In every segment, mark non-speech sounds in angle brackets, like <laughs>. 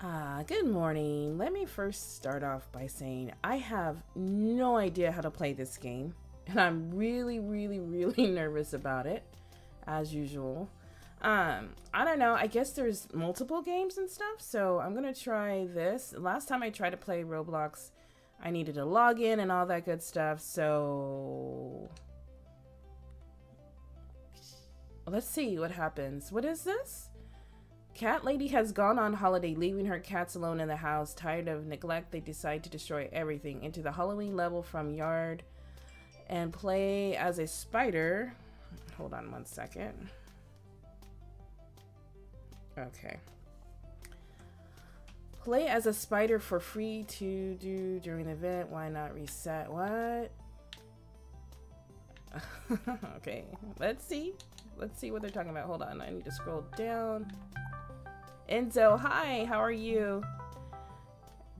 Ah, good morning. Let me first start off by saying I have no idea how to play this game, and I'm really, really, really <laughs> nervous about it, as usual. Um, I don't know. I guess there's multiple games and stuff, so I'm gonna try this. Last time I tried to play Roblox, I needed to log in and all that good stuff, so let's see what happens. What is this? Cat lady has gone on holiday, leaving her cats alone in the house. Tired of neglect, they decide to destroy everything. Into the Halloween level from yard and play as a spider. Hold on one second. Okay. Play as a spider for free to do during the event. Why not reset? What? <laughs> okay, let's see. Let's see what they're talking about. Hold on, I need to scroll down. Enzo, hi, how are you?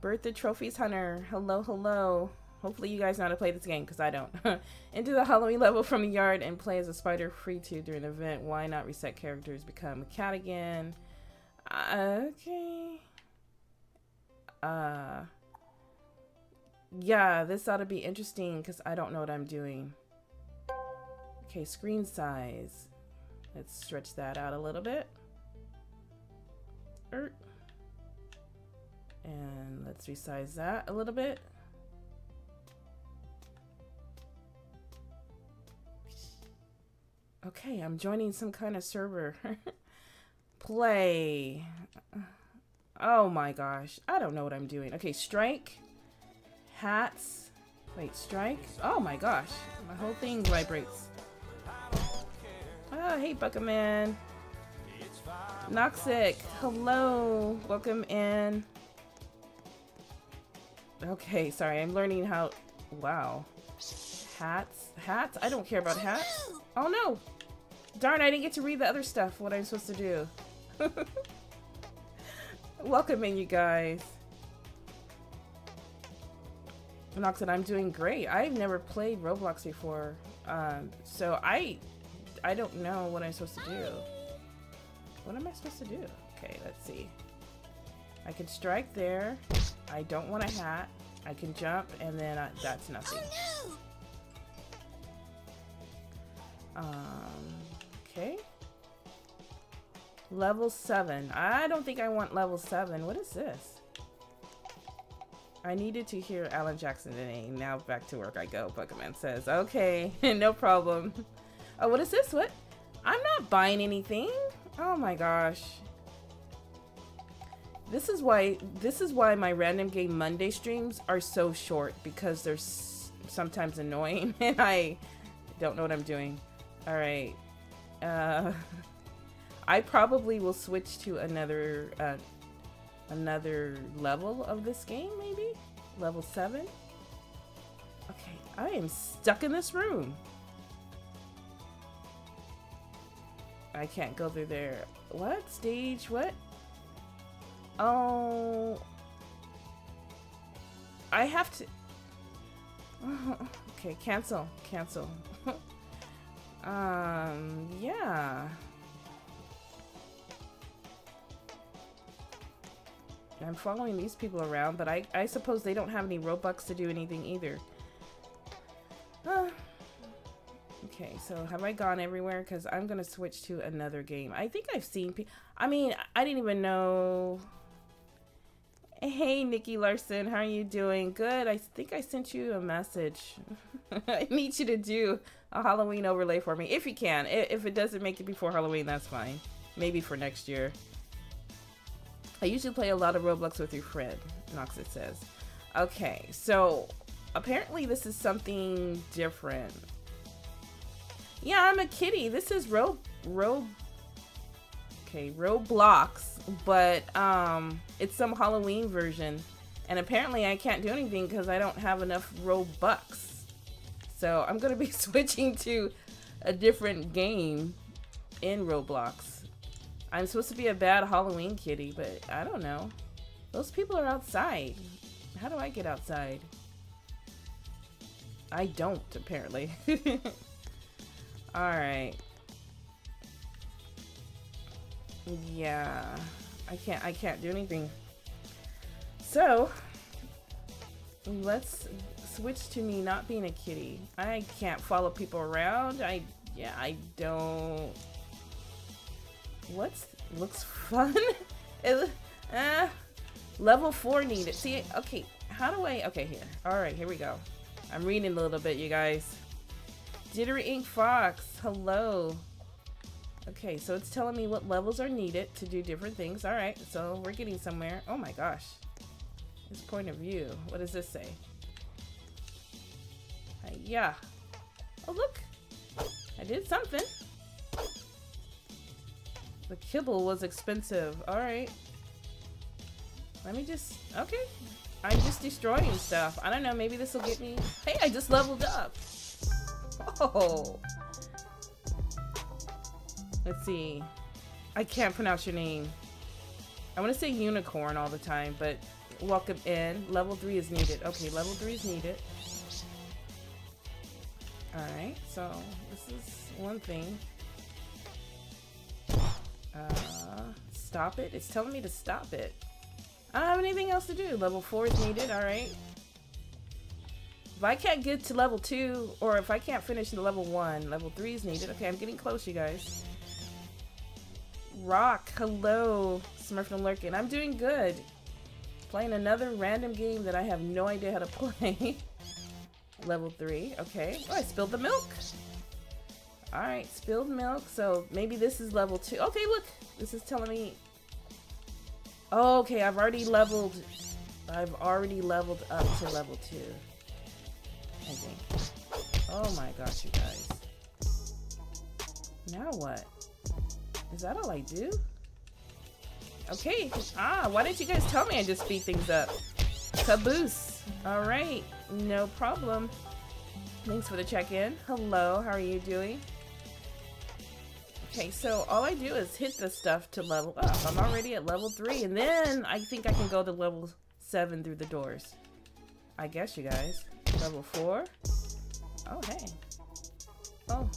Bertha Trophies Hunter, hello, hello. Hopefully you guys know how to play this game, because I don't. <laughs> Into the Halloween level from the yard and play as a spider free to during the event. Why not reset characters, become a cat again? Uh, okay. Uh, yeah, this ought to be interesting, because I don't know what I'm doing. Okay, screen size. Let's stretch that out a little bit. Er. And let's resize that a little bit. Okay, I'm joining some kind of server. <laughs> Play. Oh my gosh. I don't know what I'm doing. Okay, strike. Hats. Wait, strike. Oh my gosh. My whole thing vibrates. Oh, hey, Buckaman. Noxic, hello. Welcome in. Okay, sorry. I'm learning how... Wow. Hats? Hats? I don't care about hats. Oh, no. Darn, I didn't get to read the other stuff, what I'm supposed to do. <laughs> Welcome in, you guys. Noxid, I'm doing great. I've never played Roblox before, um, so I, I don't know what I'm supposed to do. What am I supposed to do? Okay, let's see. I can strike there. I don't want a hat. I can jump, and then I, that's nothing. Oh, no! Um, okay. Level 7. I don't think I want level 7. What is this? I needed to hear Alan Jackson today. Now back to work I go, Pokemon says. Okay, <laughs> no problem. Oh, what is this? What? I'm not buying anything. Oh my gosh. This is why this is why my random game Monday streams are so short because they're sometimes annoying <laughs> and I don't know what I'm doing. All right. Uh <laughs> I probably will switch to another uh another level of this game maybe? Level 7? Okay, I am stuck in this room. I can't go through there. What? Stage? What? Oh. I have to... <laughs> okay, cancel. Cancel. <laughs> um, yeah. I'm following these people around, but I, I suppose they don't have any Robux to do anything either. <sighs> Uh, Okay, so have I gone everywhere? Because I'm going to switch to another game. I think I've seen. I mean, I didn't even know... Hey, Nikki Larson, how are you doing? Good. I think I sent you a message. <laughs> I need you to do a Halloween overlay for me, if you can. If it doesn't make it before Halloween, that's fine. Maybe for next year. I usually play a lot of Roblox with your friend, Noxit says. Okay, so apparently this is something different. Yeah, I'm a kitty. This is Ro Ro Okay, Roblox, but um it's some Halloween version. And apparently I can't do anything because I don't have enough Robux. So I'm gonna be <laughs> switching to a different game in Roblox. I'm supposed to be a bad Halloween kitty, but I don't know. Those people are outside. How do I get outside? I don't, apparently. <laughs> Alright. Yeah. I can't I can't do anything. So, let's switch to me not being a kitty. I can't follow people around. I, yeah, I don't. What's, looks fun? <laughs> it, uh, level 4 needed. See, okay, how do I, okay, here. Alright, here we go. I'm reading a little bit, you guys. Jittery Ink Fox, hello. Okay, so it's telling me what levels are needed to do different things. Alright, so we're getting somewhere. Oh my gosh. This point of view. What does this say? Uh, yeah. Oh, look. I did something. The kibble was expensive. Alright. Let me just... Okay. I'm just destroying stuff. I don't know. Maybe this will get me... Hey, I just leveled up. Oh. Let's see. I can't pronounce your name. I want to say unicorn all the time, but welcome in. Level 3 is needed. Okay, level 3 is needed. Alright, so this is one thing. Uh, stop it? It's telling me to stop it. I don't have anything else to do. Level 4 is needed, alright. If I can't get to level 2, or if I can't finish the level 1, level 3 is needed. Okay, I'm getting close, you guys. Rock, hello. Smurf and Lurkin. I'm doing good. Playing another random game that I have no idea how to <laughs> play. level 3, okay. Oh, I spilled the milk. Alright, spilled milk. So maybe this is level 2. Okay, look. This is telling me... Oh, okay, I've already leveled... I've already leveled up to level 2. Oh my gosh, you guys. Now what? Is that all I do? Okay. Ah, why didn't you guys tell me I just speed things up? Caboose. Alright. No problem. Thanks for the check-in. Hello, how are you doing? Okay, so all I do is hit the stuff to level up. I'm already at level 3, and then I think I can go to level 7 through the doors. I guess, you guys. Level 4. Oh, hey. Oh.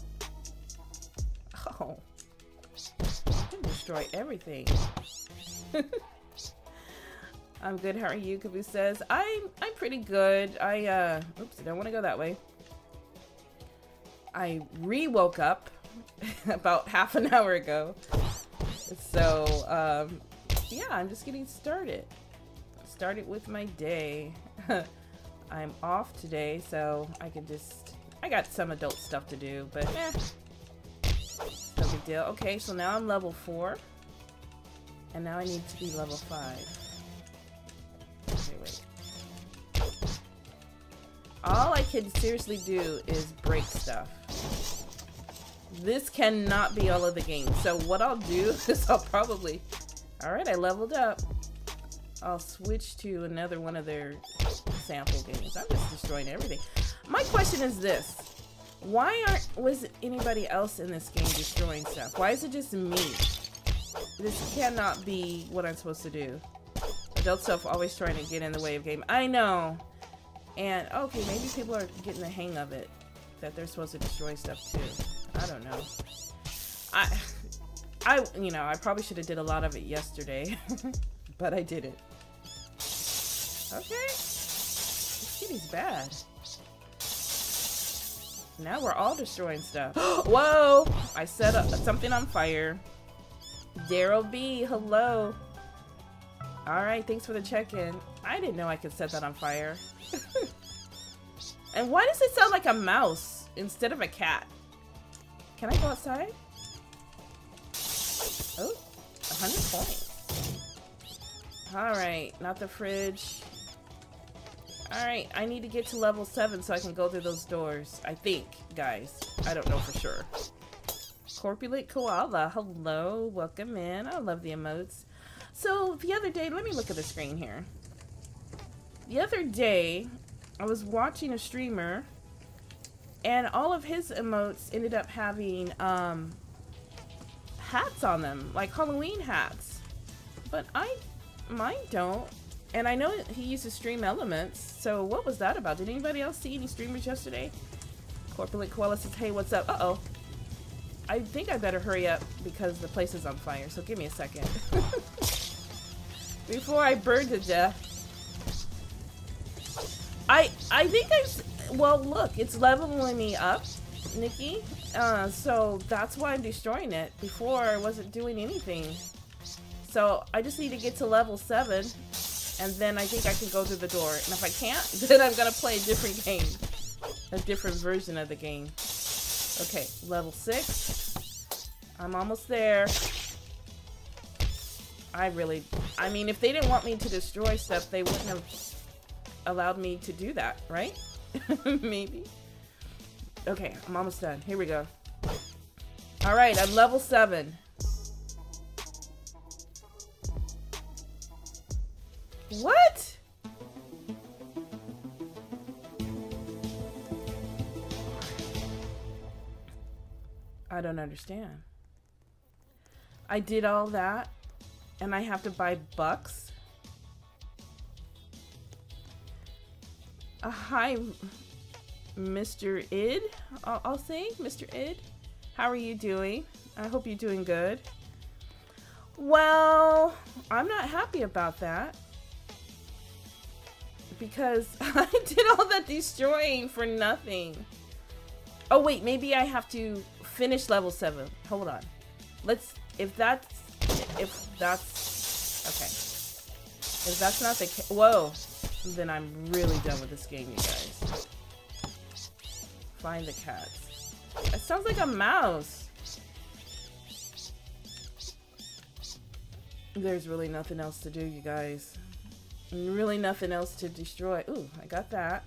Oh. Can destroy everything. <laughs> I'm good. How are you? Kabu says, I'm I'm pretty good. I uh oops, I don't want to go that way. I re-woke up <laughs> about half an hour ago. So, um yeah, I'm just getting started. Started with my day. <laughs> I'm off today, so I can just... I got some adult stuff to do, but eh. No big deal. Okay, so now I'm level 4. And now I need to be level 5. Okay, wait. All I can seriously do is break stuff. This cannot be all of the game. So what I'll do <laughs> is I'll probably... Alright, I leveled up. I'll switch to another one of their sample games. I'm just destroying everything. My question is this. Why aren't was anybody else in this game destroying stuff? Why is it just me? This cannot be what I'm supposed to do. Adult stuff always trying to get in the way of game. I know. And okay, maybe people are getting the hang of it. That they're supposed to destroy stuff too. I don't know. I I you know, I probably should have did a lot of it yesterday. <laughs> but I didn't. Okay. Kitty's bad. Now we're all destroying stuff. <gasps> Whoa! I set up something on fire. Daryl B, hello. Alright, thanks for the check-in. I didn't know I could set that on fire. <laughs> and why does it sound like a mouse instead of a cat? Can I go outside? Oh, 100 points. Alright, not the fridge. Alright, I need to get to level 7 so I can go through those doors. I think, guys. I don't know for sure. Corpulent Koala, hello, welcome in. I love the emotes. So, the other day, let me look at the screen here. The other day, I was watching a streamer, and all of his emotes ended up having, um, hats on them, like Halloween hats. But I, mine don't. And I know he uses stream elements, so what was that about? Did anybody else see any streamers yesterday? Corpulent Koala says, hey, what's up? Uh-oh. I think I better hurry up because the place is on fire, so give me a second. <laughs> Before I burn to death. I I think I well look, it's leveling me up, Nikki. Uh, so that's why I'm destroying it. Before I wasn't doing anything. So I just need to get to level seven, and then I think I can go through the door. And if I can't, <laughs> then I'm gonna play a different game, a different version of the game. Okay, level six. I'm almost there. I really, I mean, if they didn't want me to destroy stuff, they wouldn't have allowed me to do that, right? <laughs> Maybe. Okay, I'm almost done. Here we go. All right, I'm level seven. What? I don't understand. I did all that and I have to buy bucks? Uh, hi, Mr. Id, I'll, I'll say. Mr. Id, how are you doing? I hope you're doing good. Well, I'm not happy about that. Because <laughs> I did all that destroying for nothing. Oh, wait, maybe I have to finish level 7. Hold on. Let's, if that's, if that's, okay. If that's not the case, whoa, then I'm really done with this game, you guys. Find the cats. It sounds like a mouse. There's really nothing else to do, you guys. Really nothing else to destroy. Ooh, I got that.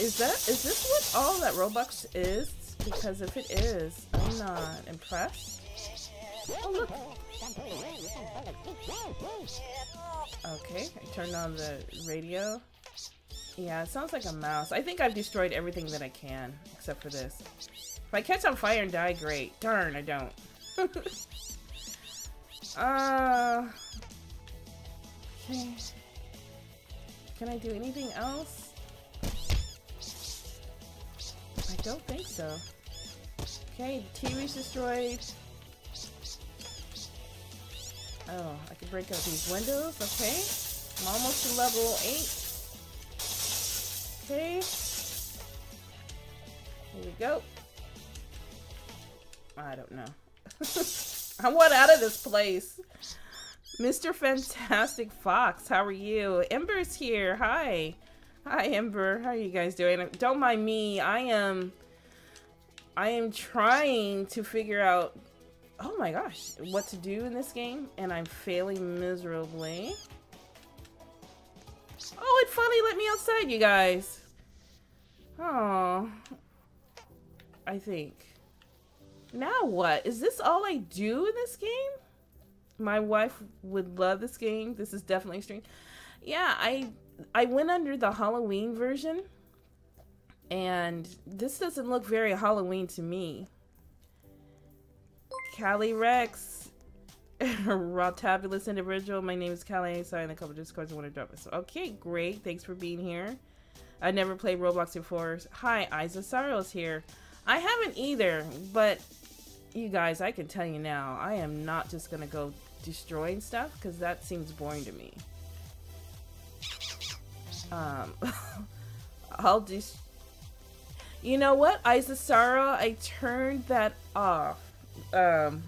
Is that, is this what all that Robux is? Because if it is, I'm not impressed. Oh, look. Okay, I turned on the radio. Yeah, it sounds like a mouse. I think I've destroyed everything that I can, except for this. If I catch on fire and die, great. Darn, I don't. <laughs> uh... Okay. Can I do anything else? I don't think so. Okay, the TV's destroyed. Oh, I can break out these windows. Okay. I'm almost to level 8. Okay. Here we go. I don't know. <laughs> I want out of this place. Mr. Fantastic Fox, how are you? Ember's here. Hi. Hi, Ember. How are you guys doing? Don't mind me. I am... I am trying to figure out oh my gosh, what to do in this game, and I'm failing miserably. Oh, it finally let me outside, you guys. Oh, I think. Now what? Is this all I do in this game? My wife would love this game. This is definitely extreme. Yeah, I I went under the Halloween version, and this doesn't look very Halloween to me. Callie Rex. Rotabulous individual. My name is Callie. Sorry, in a couple discords I want to drop this. Okay, great. Thanks for being here. I never played Roblox before. Hi, Isa Sorrows here. I haven't either, but you guys, I can tell you now, I am not just gonna go destroying stuff because that seems boring to me. Um, <laughs> I'll just. You know what, Isa Sorrow? I turned that off um,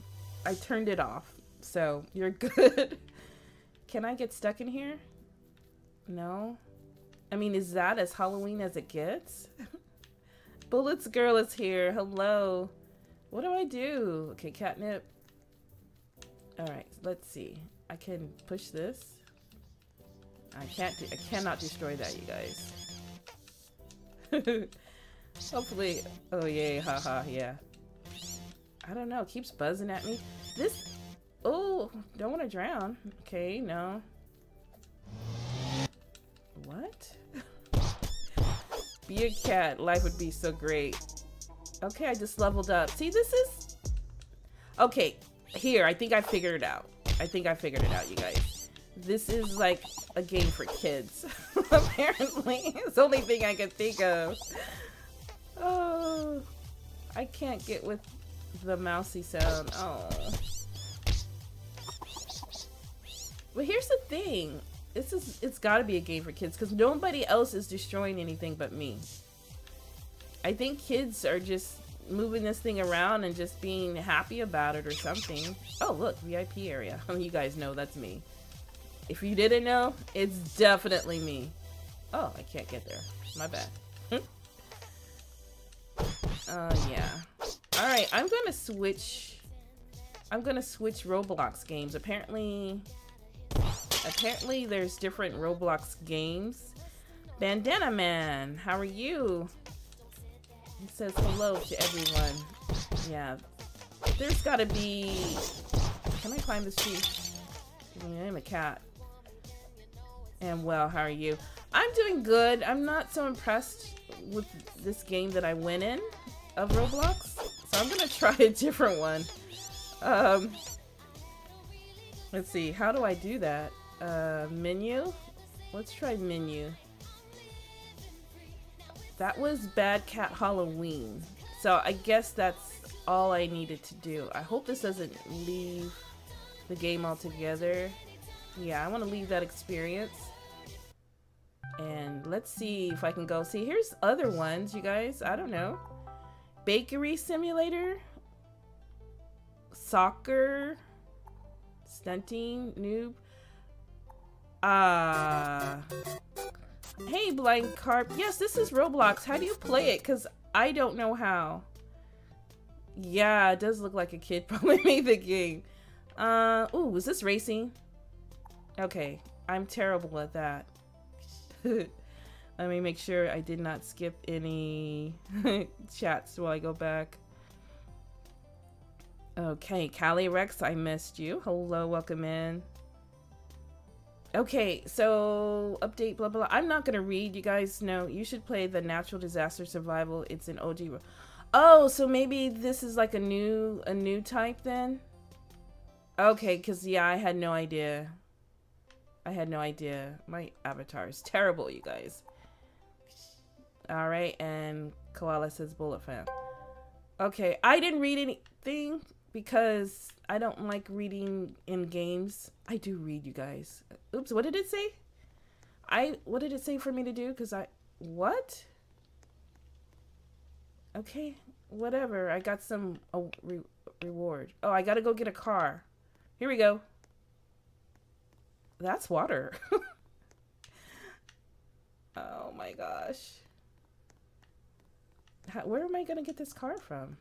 I turned it off. So you're <laughs> good. Can I get stuck in here? No. I mean, is that as Halloween as it gets? <laughs> Bullets girl is here. Hello. What do I do? Okay, catnip. All right, let's see. I can push this. I can't. I cannot destroy that, you guys. <laughs> Hopefully. Oh yay! Haha. Yeah. I don't know. Keeps buzzing at me. This... Oh, don't want to drown. Okay, no. What? <laughs> be a cat. Life would be so great. Okay, I just leveled up. See, this is... Okay, here. I think I figured it out. I think I figured it out, you guys. This is like a game for kids. <laughs> Apparently. It's the only thing I can think of. Oh, I can't get with the mousy sound. Oh. But here's the thing. this is it's got to be a game for kids because nobody else is destroying anything but me. I think kids are just moving this thing around and just being happy about it or something. Oh, look, VIP area. <laughs> you guys know that's me. If you didn't know, it's definitely me. Oh, I can't get there. My bad. uh, yeah. Alright, I'm gonna switch... I'm gonna switch Roblox games. Apparently... Apparently there's different Roblox games. Bandana Man, how are you? He says hello to everyone. Yeah. There's gotta be... Can I climb this tree? I'm a cat. And well, how are you? I'm doing good. I'm not so impressed with this game that I went in of Roblox. So I'm gonna <laughs> try a different one. Um, let's see. How do I do that? Uh, menu? Let's try menu. That was Bad Cat Halloween. So I guess that's all I needed to do. I hope this doesn't leave the game altogether. Yeah, I want to leave that experience. And let's see if I can go. See, here's other ones, you guys. I don't know. Bakery Simulator. Soccer. Stunting. Noob. Ah. Uh, hey, Blind Carp. Yes, this is Roblox. How do you play it? Because I don't know how. Yeah, it does look like a kid <laughs> probably made the game. Uh, ooh, is this racing? Okay, I'm terrible at that. <laughs> Let me make sure I did not skip any <laughs> chats while I go back. Okay, Callie Rex, I missed you. Hello, welcome in. Okay, so update, blah, blah. I'm not going to read. You guys know you should play the Natural Disaster Survival. It's an OG. Oh, so maybe this is like a new, a new type then? Okay, because, yeah, I had no idea. I had no idea. My avatar is terrible, you guys. Alright, and Koala says bullet fan. Okay, I didn't read anything because I don't like reading in games. I do read, you guys. Oops, what did it say? I, what did it say for me to do? Because I, what? Okay, whatever. I got some uh, re reward. Oh, I gotta go get a car. Here we go. That's water. <laughs> oh my gosh. How, where am I to get this car from?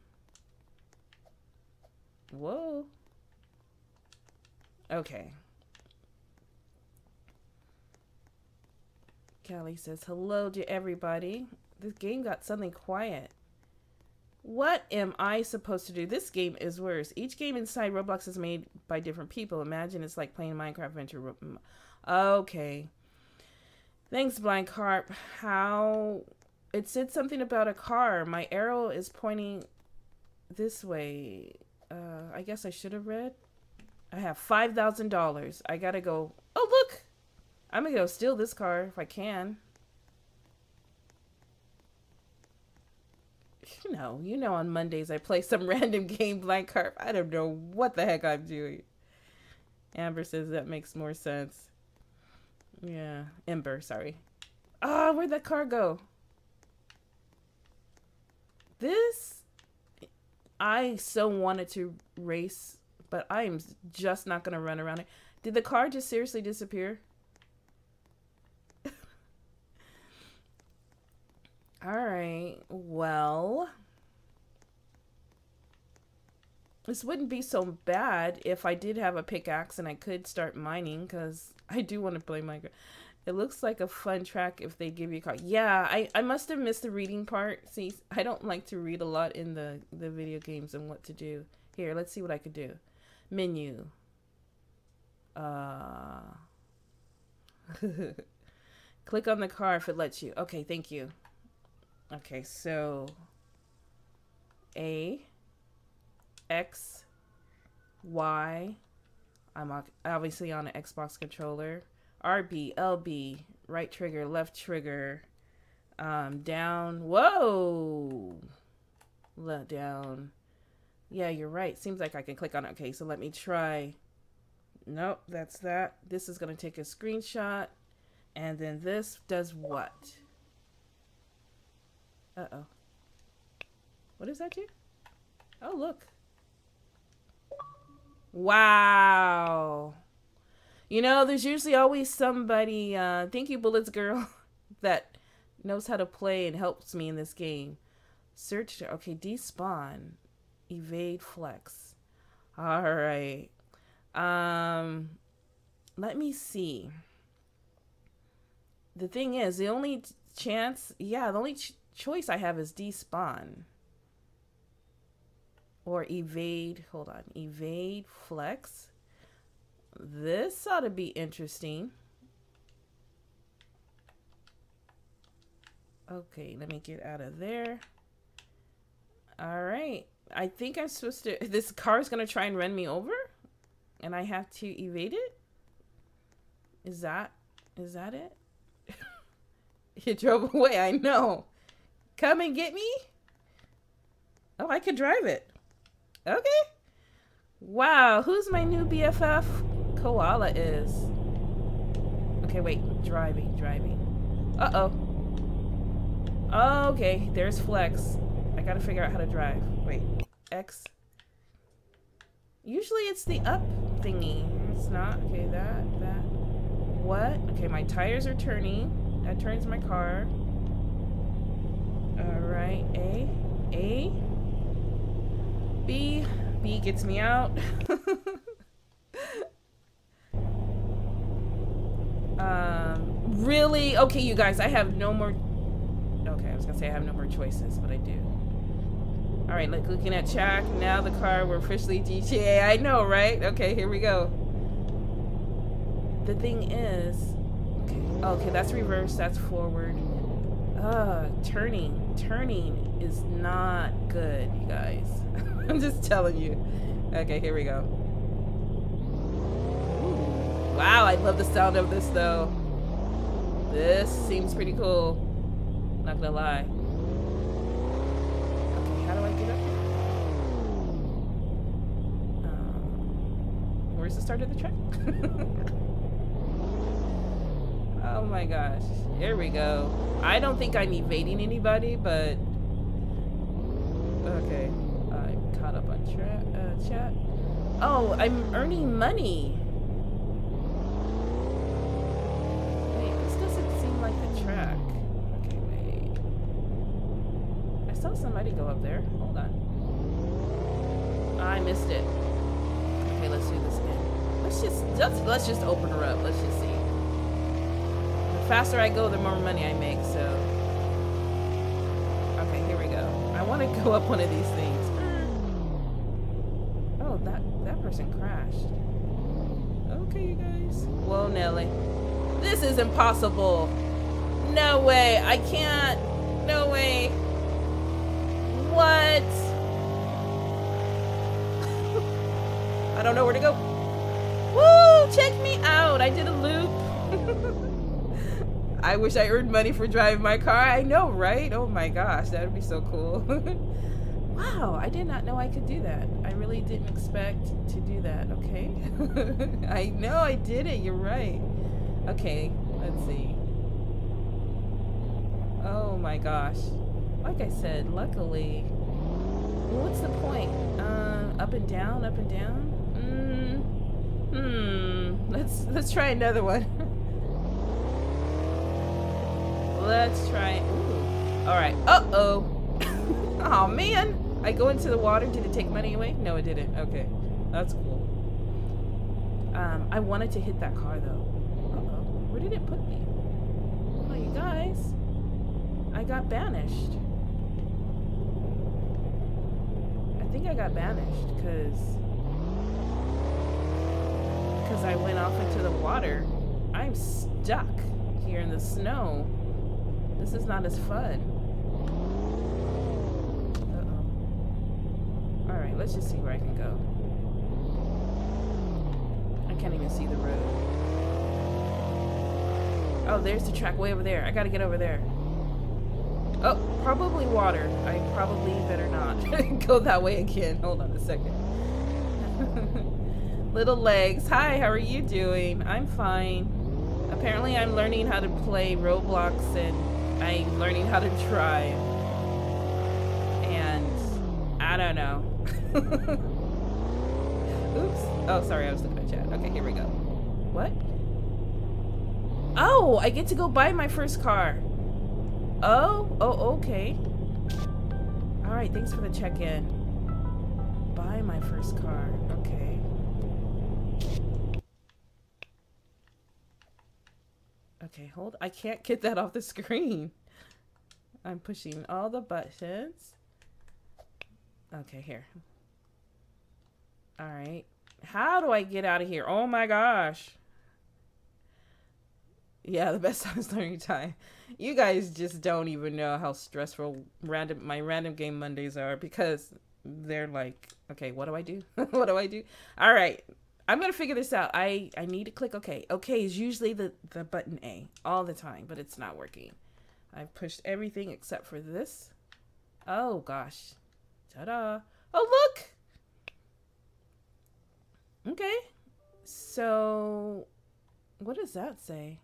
Whoa. Okay. Callie says, hello to everybody. This game got suddenly quiet. What am I supposed to do? This game is worse. Each game inside Roblox is made by different people. Imagine it's like playing Minecraft Adventure. Okay. Thanks, Blind Carp. How... It said something about a car. My arrow is pointing this way. Uh, I guess I should have read. I have $5,000. I gotta go... Oh, look! I'm gonna go steal this car if I can. you know, you know on Mondays I play some <laughs> random game Blind Carp. I don't know what the heck I'm doing. Amber says that makes more sense. Yeah, Ember, sorry. Ah, oh, where'd that car go? This, I so wanted to race, but I'm just not going to run around it. Did the car just seriously disappear? <laughs> All right. Well, this wouldn't be so bad if I did have a pickaxe and I could start mining because I do want to play Minecraft. It looks like a fun track if they give you a card. Yeah, I, I must have missed the reading part. See, I don't like to read a lot in the, the video games and what to do. Here, let's see what I could do. Menu. Uh, <laughs> click on the car if it lets you. Okay, thank you. Okay, so A, X, Y. I'm obviously on an Xbox controller. RB, LB, right trigger, left trigger, um, down. Whoa! Let down. Yeah, you're right. Seems like I can click on it. Okay, so let me try Nope, that's that. This is going to take a screenshot. And then this does what? Uh-oh. What does that do? Oh, look. Wow. You know, there's usually always somebody, uh, thank you, Bullets Girl, <laughs> that knows how to play and helps me in this game. Search, okay, despawn, evade flex. All right. Um, let me see. The thing is, the only chance, yeah, the only ch choice I have is despawn. Or evade, hold on, evade flex. This ought to be interesting. Okay, let me get out of there. All right. I think I'm supposed to... This car is going to try and run me over? And I have to evade it? Is that... Is that it? <laughs> it drove away, I know. Come and get me? Oh, I could drive it. Okay. Wow, who's my new BFF? Koala is. Okay, wait. Driving, driving. Uh-oh. Okay, there's Flex. I gotta figure out how to drive. Wait, X. Usually it's the up thingy. It's not. Okay, that, that. What? Okay, my tires are turning. That turns my car. Alright, A. A. B. B gets me out. <laughs> um, really? Okay, you guys, I have no more... Okay, I was gonna say I have no more choices, but I do. Alright, like looking at track. Now the car, we're officially GTA. I know, right? Okay, here we go. The thing is... Okay, okay that's reverse, that's forward. Uh, turning. Turning is not good, you guys. <laughs> I'm just telling you. Okay, here we go. Wow, I love the sound of this though. This seems pretty cool. Not gonna lie. Okay, how do I get up here? Um, where's the start of the track? <laughs> oh my gosh. Here we go. I don't think I'm evading anybody, but... Okay. I'm caught up on uh, chat. Oh, I'm earning money. Somebody go up there. Hold on. I missed it. Okay, let's do this again. Let's just, just let's just open her up. Let's just see. The faster I go, the more money I make, so. Okay, here we go. I want to <laughs> go up one of these things. Ah. Oh, that, that person crashed. Okay, you guys. Whoa, Nelly. This is impossible. No way. I can't. No way. What? I don't know where to go. Woo! Check me out. I did a loop. <laughs> I wish I earned money for driving my car. I know, right? Oh my gosh, that would be so cool. <laughs> wow, I did not know I could do that. I really didn't expect to do that, okay? <laughs> I know I did it, you're right. Okay, let's see. Oh my gosh. Like I said, luckily... What's the point? Uh, up and down, up and down? Mm, hmm. Let's, let's try another one. <laughs> Let's try. Ooh. All right. Uh-oh. <laughs> oh, man. I go into the water. Did it take money away? No, it didn't. Okay. That's cool. Um, I wanted to hit that car, though. Uh-oh. Where did it put me? Oh, you guys. I got banished. I think I got banished, because... Because I went off into the water. I'm stuck here in the snow. This is not as fun. Uh-oh. Alright, let's just see where I can go. I can't even see the road. Oh, there's the track way over there. I gotta get over there. Oh, probably water. I probably better not <laughs> go that way again. Hold on a second. <laughs> Little legs. Hi, how are you doing? I'm fine. Apparently I'm learning how to play Roblox and I'm learning how to drive. And I don't know. <laughs> Oops. Oh, sorry, I was looking at chat. Okay, here we go. What? Oh, I get to go buy my first car. Oh, oh, okay. All right, thanks for the check-in. Buy my first car. Okay. Okay, hold. I can't get that off the screen. I'm pushing all the buttons. Okay, here. All right. How do I get out of here? Oh my gosh. Yeah, the best time is learning time. You guys just don't even know how stressful random my random game Mondays are because they're like, okay, what do I do? <laughs> what do I do? All right. I'm gonna figure this out. I I need to click OK. OK is usually the the button A all the time, but it's not working. I've pushed everything except for this. Oh gosh, ta-da! Oh look. Okay, so what does that say?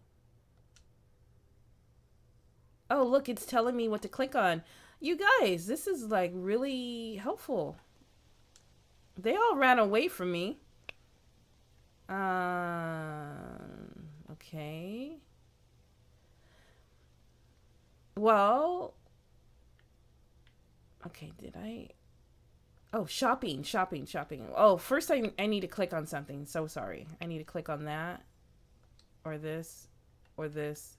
Oh, look, it's telling me what to click on. You guys, this is like really helpful. They all ran away from me. Um, okay. Well, okay, did I? Oh, shopping, shopping, shopping. Oh, first I, I need to click on something. So sorry. I need to click on that or this or this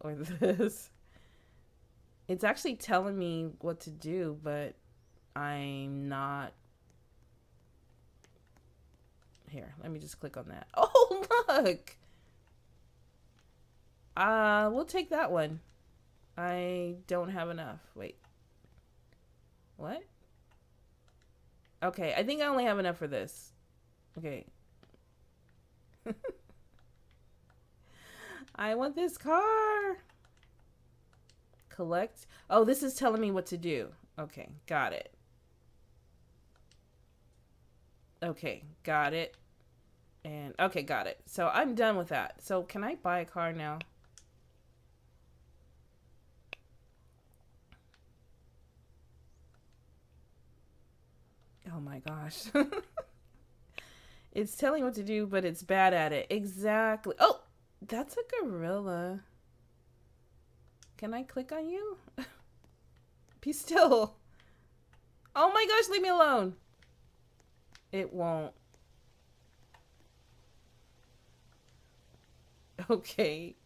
or <laughs> this. It's actually telling me what to do, but I'm not. Here, let me just click on that. <laughs> Oh, look! Uh, we'll take that one. I don't have enough. Wait. What? Okay, I think I only have enough for this. Okay. <laughs> I want this car. Collect. Oh, this is telling me what to do. Okay, got it. Okay, got it. And, okay, got it. So I'm done with that. So can I buy a car now? Oh my gosh. <laughs> it's telling what to do, but it's bad at it. Exactly. Oh, that's a gorilla. Can I click on you? <laughs> Be still. Oh my gosh, leave me alone. It won't. <laughs> Okay.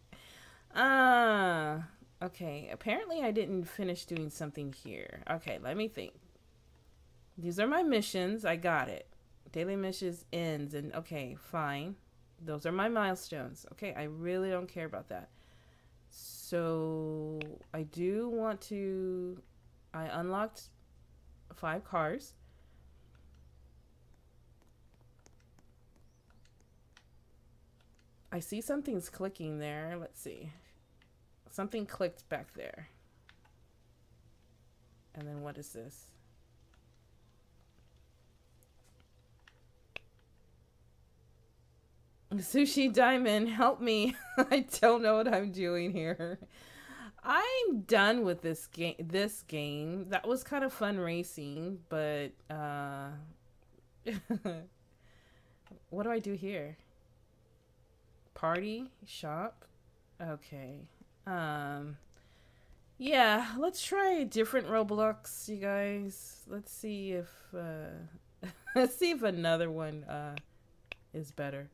Ah. Uh, okay. Apparently I didn't finish doing something here. Okay, let me think. These are my missions. I got it. Daily missions ends and okay, fine. Those are my milestones. Okay, I really don't care about that. So I do want to I unlocked five cars. I see something's clicking there. Let's see. Something clicked back there. And then what is this? Sushi Diamond, help me. <laughs> I don't know what I'm doing here. I'm done with this game this game. That was kind of fun racing, but uh <laughs> What do I do here? Party, shop. Okay. Um yeah, let's try a different Roblox, you guys. Let's see if uh <laughs> let's see if another one uh is better.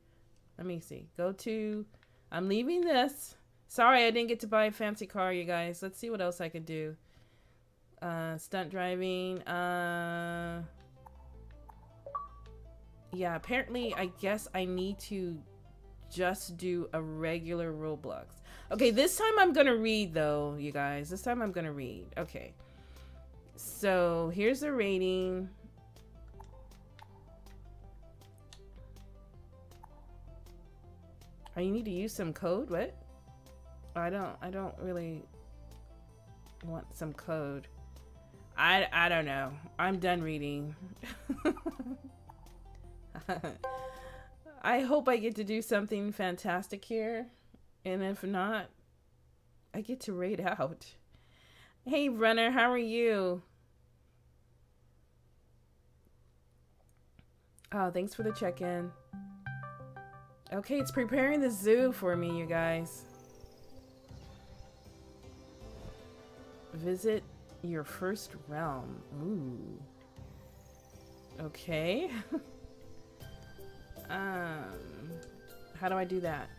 Let me see. Go to, I'm leaving this. Sorry, I didn't get to buy a fancy car, you guys. Let's see what else I could do. Uh, stunt driving. Uh, yeah, apparently, I guess I need to just do a regular Roblox. Okay, this time I'm gonna read though, you guys. This time I'm gonna read. Okay. So here's the rating. Oh, you need to use some code? What? I don't, I don't really want some code. I, I don't know. I'm done reading. <laughs> I hope I get to do something fantastic here. And if not, I get to raid <laughs> out. Hey, Runner, how are you? Oh, thanks for the check-in. Okay, it's preparing the zoo for me, you guys. Visit your first realm. Ooh. Okay. <laughs> um, how do I do that?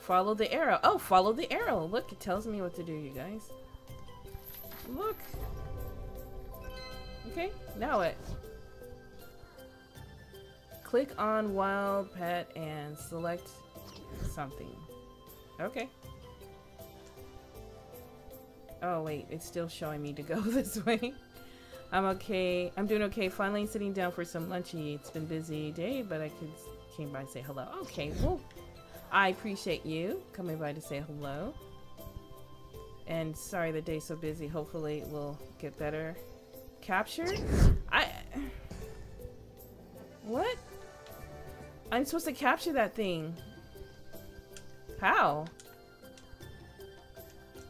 Follow the arrow. Oh, follow the arrow. Look, it tells me what to do, you guys. Look. Okay, now what? Click on wild pet and select something. Okay. Oh wait, it's still showing me to go <laughs> this way. I'm okay. I'm doing okay. Finally sitting down for some lunchy. It's been busy day, but I could came by and say hello. Okay, well, I appreciate you coming by to say hello. And sorry the day's so busy. Hopefully it will get better. Capture? I... <sighs> What? I'm supposed to capture that thing. How?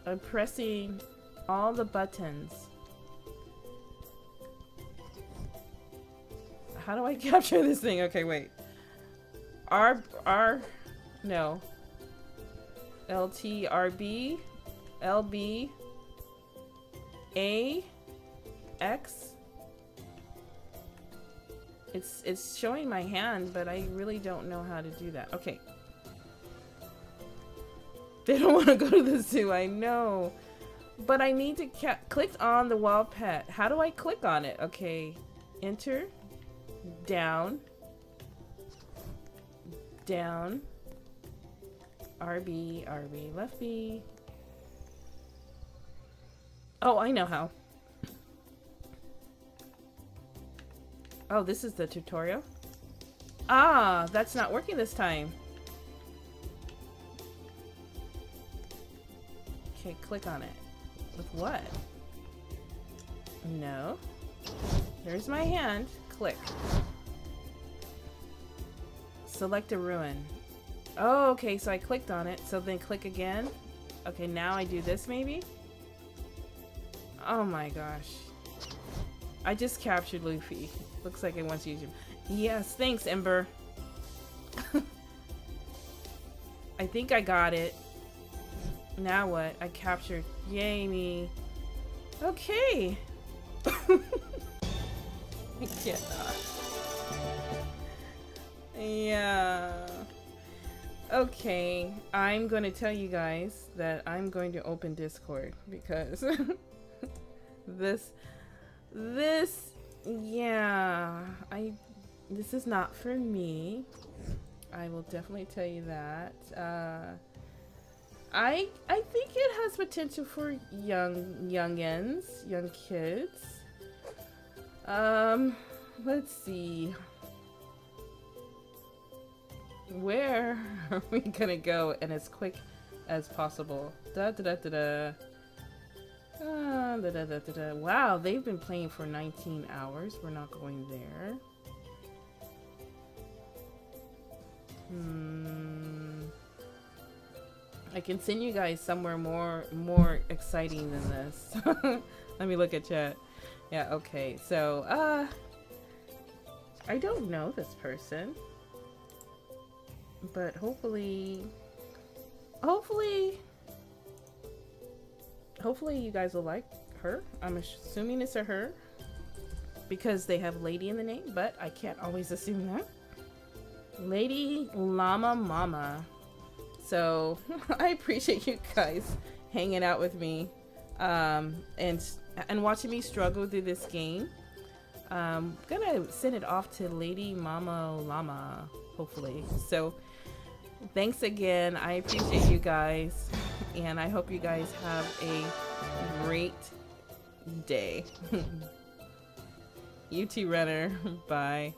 I'm pressing all the buttons. How do I <laughs> capture this thing? Okay, wait. R, R, no. LT, RB, LB, A, X. It's, it's showing my hand, but I really don't know how to do that. Okay. They don't <laughs> want to go to the zoo, I know. But I need to click on the wild pet. How do I click on it? Okay. Enter. Down. Down. RB, RB, left B. Oh, I know how. Oh, this is the tutorial? Ah, that's not working this time. Okay, click on it. With what? No. There's my hand. Click. Select a ruin. Oh, okay, so I clicked on it. So then click again. Okay, now I do this maybe? Oh my gosh. I just captured Luffy. Looks like it wants to use him. Yes, thanks, Ember. <laughs> I think I got it. Now what? I captured. Me. Okay. <laughs> yeah. Yeah. Okay, I'm going to tell you guys that I'm going to open Discord because <laughs> this this yeah, I this is not for me. I will definitely tell you that. Uh I I think it has potential for young youngins, young kids. Um, let's see. Where <laughs> are we gonna go and as quick as possible? Da da da da da. Da, da, da, da. Wow, they've been playing for 19 hours. We're not going there. Hmm. I can send you guys somewhere more more exciting than this. <laughs> Let me look at chat. Yeah, okay. So, uh I don't know this person. But hopefully hopefully hopefully you guys will like her. I'm assuming it's a her because they have lady in the name, but I can't always assume that. Lady Llama Mama. So <laughs> I appreciate you guys hanging out with me um, and and watching me struggle through this game. I'm um, gonna send it off to Lady Mama Llama, hopefully. So thanks again. I appreciate you guys, and I hope you guys have a great day. <laughs> UT Runner, <laughs> bye.